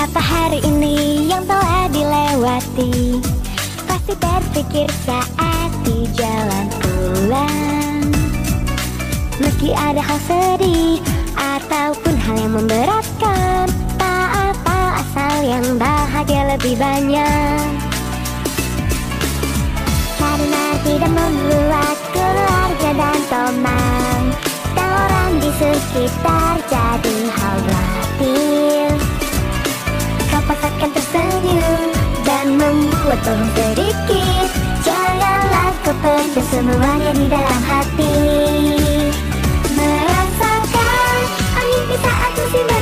Apa hari ini yang telah dilewati? Pasti terpikir saat di jalan pulang. Meski ada hal sedih Ataupun hal yang memberatkan Tak apa asal yang bahagia lebih banyak. Karena tidak membuat keluarga dan teman Dan orang di sekitar jadi semuanya di dalam hati. Merasakan angin di saat musim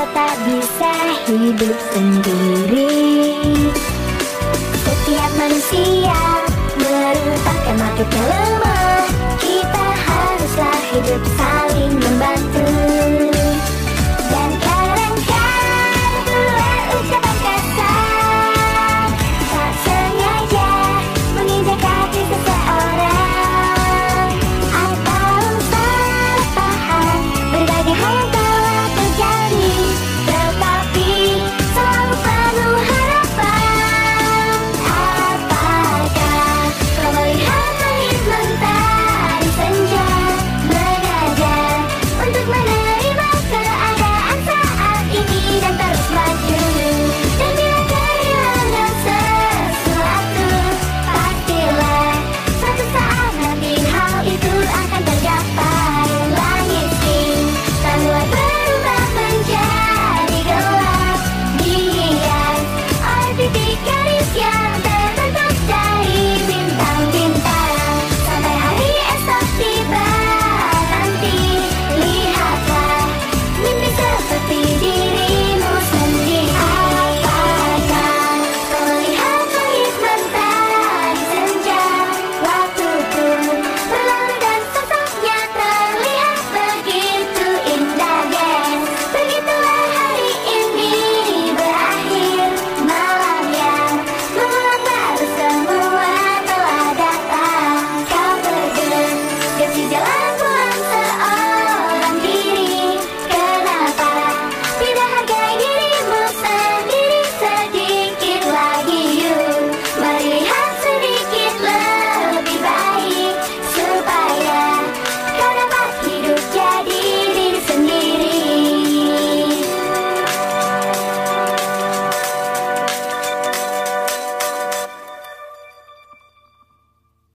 Kita tak bisa hidup sendiri. Setiap manusia merupakan makhluk yang